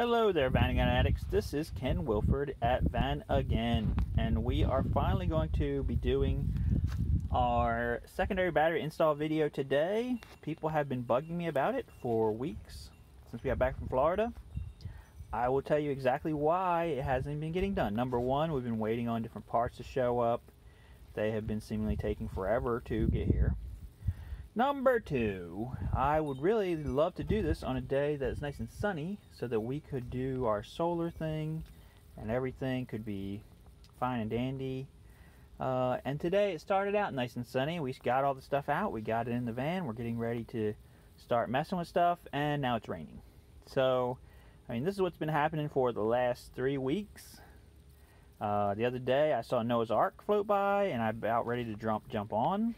Hello there, Van Again addicts. This is Ken Wilford at Van Again, and we are finally going to be doing our secondary battery install video today. People have been bugging me about it for weeks since we got back from Florida. I will tell you exactly why it hasn't been getting done. Number one, we've been waiting on different parts to show up. They have been seemingly taking forever to get here. Number two, I would really love to do this on a day that's nice and sunny so that we could do our solar thing and everything could be fine and dandy. Uh, and today it started out nice and sunny. We got all the stuff out, we got it in the van, we're getting ready to start messing with stuff, and now it's raining. So, I mean, this is what's been happening for the last three weeks. Uh, the other day I saw Noah's Ark float by and I'm about ready to jump, jump on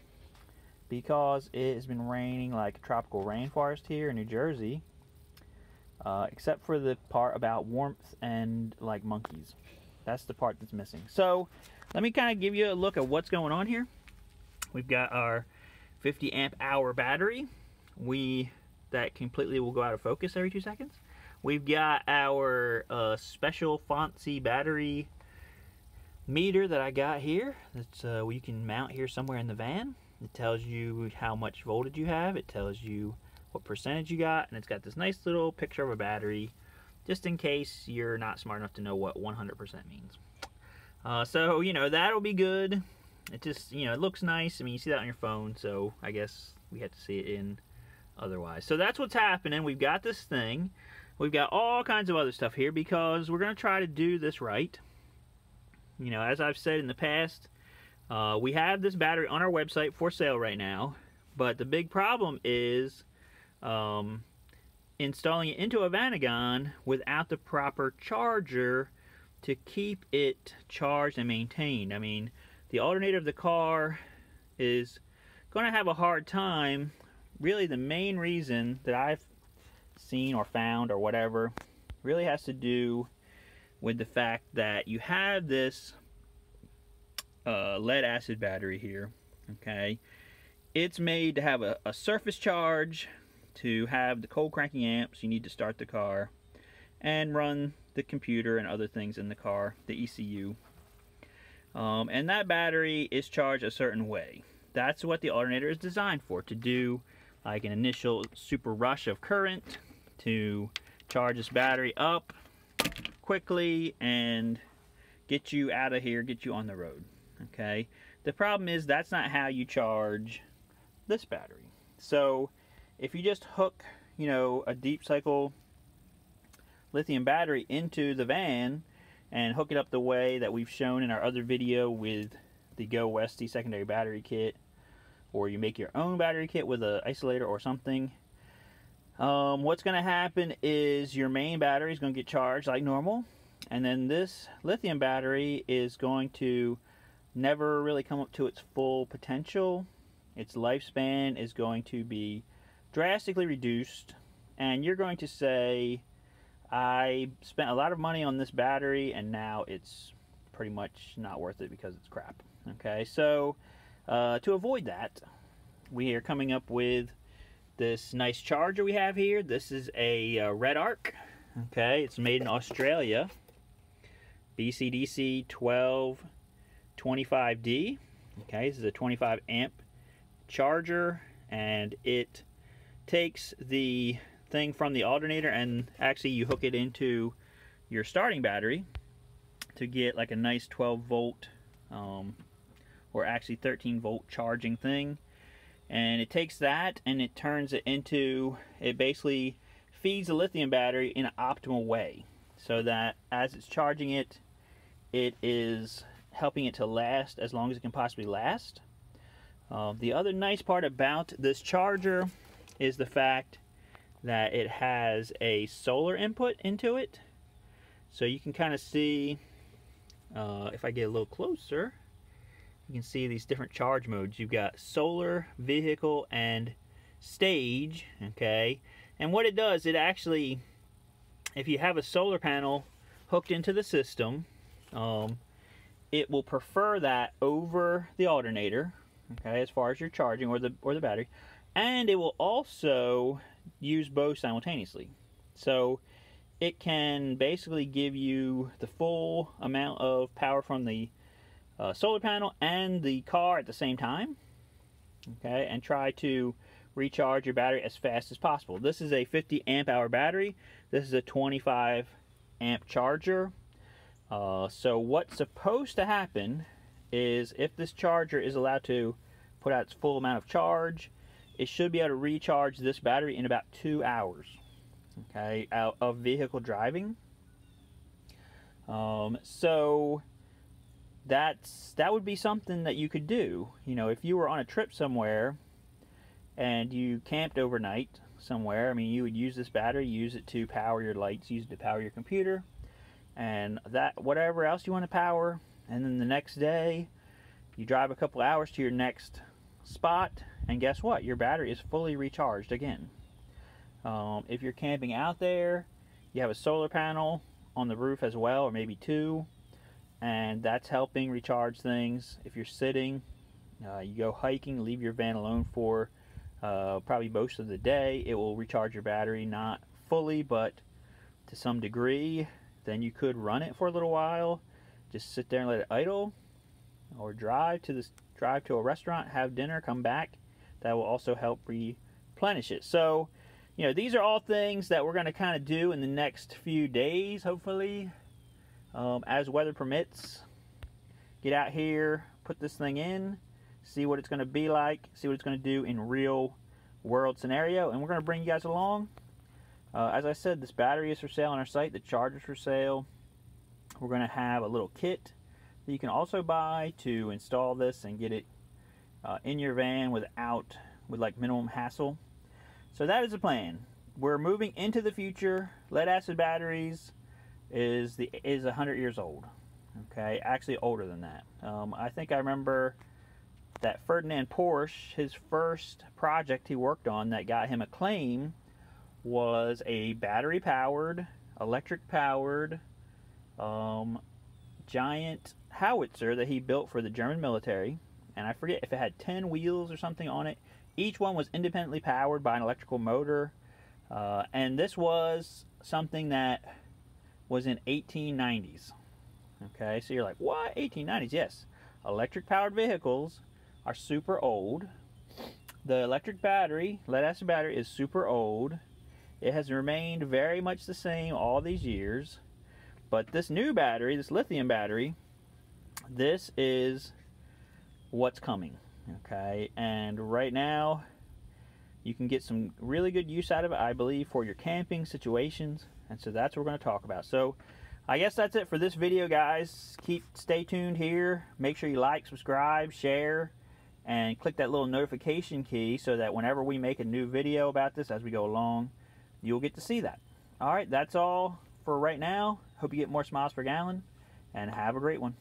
because it has been raining like a tropical rainforest here in New Jersey, uh, except for the part about warmth and like monkeys. That's the part that's missing. So let me kind of give you a look at what's going on here. We've got our 50 amp hour battery. We that completely will go out of focus every two seconds. We've got our uh, special Fontsy battery meter that I got here. That's uh, you can mount here somewhere in the van. It tells you how much voltage you have. It tells you what percentage you got. And it's got this nice little picture of a battery just in case you're not smart enough to know what 100% means. Uh, so, you know, that'll be good. It just, you know, it looks nice. I mean, you see that on your phone, so I guess we have to see it in otherwise. So that's what's happening. We've got this thing. We've got all kinds of other stuff here because we're going to try to do this right. You know, as I've said in the past, uh, we have this battery on our website for sale right now, but the big problem is um, installing it into a Vanagon without the proper charger to keep it charged and maintained. I mean, the alternator of the car is going to have a hard time. Really, the main reason that I've seen or found or whatever really has to do with the fact that you have this uh, lead acid battery here. Okay, it's made to have a, a surface charge, to have the cold cranking amps. You need to start the car and run the computer and other things in the car, the ECU. Um, and that battery is charged a certain way. That's what the alternator is designed for, to do like an initial super rush of current to charge this battery up quickly and get you out of here, get you on the road okay? The problem is that's not how you charge this battery. So if you just hook you know a deep cycle lithium battery into the van and hook it up the way that we've shown in our other video with the Go Westy secondary battery kit or you make your own battery kit with an isolator or something um, what's going to happen is your main battery is going to get charged like normal and then this lithium battery is going to never really come up to its full potential. Its lifespan is going to be drastically reduced, and you're going to say, I spent a lot of money on this battery, and now it's pretty much not worth it because it's crap. Okay, so uh, to avoid that, we are coming up with this nice charger we have here. This is a uh, Redarc. Okay, it's made in Australia. BCDC 12 25D. Okay, this is a 25 amp charger and it takes the thing from the alternator and actually you hook it into your starting battery to get like a nice 12 volt um, or actually 13 volt charging thing and it takes that and it turns it into it basically feeds the lithium battery in an optimal way so that as it's charging it it is helping it to last as long as it can possibly last. Uh, the other nice part about this charger is the fact that it has a solar input into it. So you can kind of see, uh, if I get a little closer, you can see these different charge modes. You've got solar, vehicle, and stage, okay? And what it does, it actually, if you have a solar panel hooked into the system, um, it will prefer that over the alternator, okay, as far as your charging or the or the battery, and it will also use both simultaneously. So it can basically give you the full amount of power from the uh, solar panel and the car at the same time. Okay, and try to recharge your battery as fast as possible. This is a 50 amp hour battery. This is a 25 amp charger. Uh, so what's supposed to happen is if this charger is allowed to put out its full amount of charge, it should be able to recharge this battery in about two hours okay out of vehicle driving. Um, so that's that would be something that you could do. You know if you were on a trip somewhere and you camped overnight somewhere i mean you would use this battery use it to power your lights use it to power your computer and that whatever else you want to power and then the next day you drive a couple hours to your next spot and guess what? Your battery is fully recharged again. Um, if you're camping out there you have a solar panel on the roof as well or maybe two and that's helping recharge things. If you're sitting uh, you go hiking leave your van alone for uh, probably most of the day it will recharge your battery not fully but to some degree then you could run it for a little while. Just sit there and let it idle, or drive to this drive to a restaurant, have dinner, come back. That will also help replenish it. So, you know, these are all things that we're going to kind of do in the next few days, hopefully, um, as weather permits. Get out here, put this thing in, see what it's going to be like, see what it's going to do in real world scenario, and we're going to bring you guys along uh, as I said, this battery is for sale on our site. The charger's for sale. We're going to have a little kit that you can also buy to install this and get it uh, in your van without, with like minimum hassle. So that is the plan. We're moving into the future. Lead acid batteries is the is 100 years old. Okay, actually older than that. Um, I think I remember that Ferdinand Porsche, his first project he worked on that got him a claim was a battery powered, electric powered, um, giant howitzer that he built for the German military. And I forget if it had 10 wheels or something on it. Each one was independently powered by an electrical motor. Uh, and this was something that was in 1890s. Okay, so you're like, what? 1890s? Yes. Electric powered vehicles are super old. The electric battery, lead acid battery, is super old. It has remained very much the same all these years. But this new battery, this lithium battery, this is what's coming. Okay, and right now you can get some really good use out of it, I believe, for your camping situations. And so that's what we're going to talk about. So I guess that's it for this video, guys. Keep stay tuned here. Make sure you like, subscribe, share, and click that little notification key so that whenever we make a new video about this as we go along, you'll get to see that. All right, that's all for right now. Hope you get more smiles per gallon, and have a great one.